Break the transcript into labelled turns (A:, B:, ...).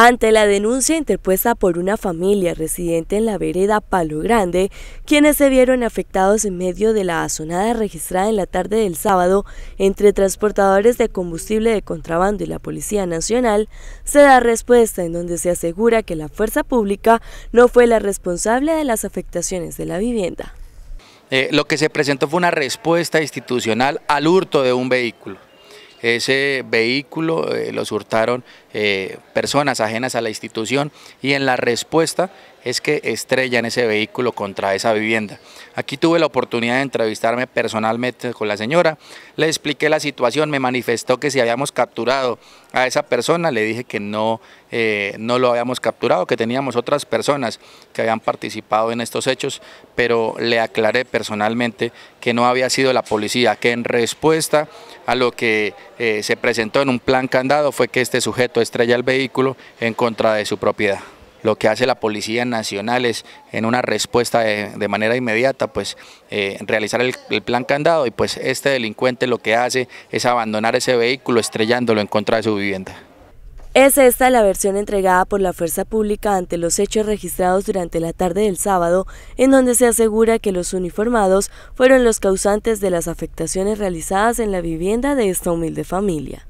A: ante la denuncia interpuesta por una familia residente en la vereda Palo Grande, quienes se vieron afectados en medio de la azonada registrada en la tarde del sábado entre transportadores de combustible de contrabando y la Policía Nacional, se da respuesta en donde se asegura que la fuerza pública no fue la responsable de las afectaciones de la vivienda.
B: Eh, lo que se presentó fue una respuesta institucional al hurto de un vehículo. Ese vehículo eh, los hurtaron eh, personas ajenas a la institución y en la respuesta es que estrellan ese vehículo contra esa vivienda. Aquí tuve la oportunidad de entrevistarme personalmente con la señora, le expliqué la situación, me manifestó que si habíamos capturado a esa persona, le dije que no, eh, no lo habíamos capturado, que teníamos otras personas que habían participado en estos hechos, pero le aclaré personalmente que no había sido la policía, que en respuesta a lo que eh, se presentó en un plan candado fue que este sujeto estrella el vehículo en contra de su propiedad lo que hace la Policía Nacional es en una respuesta de, manera inmediata pues eh, realizar el, el, plan candado y pues este delincuente lo que hace es abandonar ese vehículo estrellándolo en contra de su vivienda.
A: Es esta la versión entregada por la Fuerza Pública ante los hechos registrados durante la tarde del sábado, en donde se asegura que los uniformados fueron los causantes de las afectaciones realizadas en la vivienda de esta humilde familia.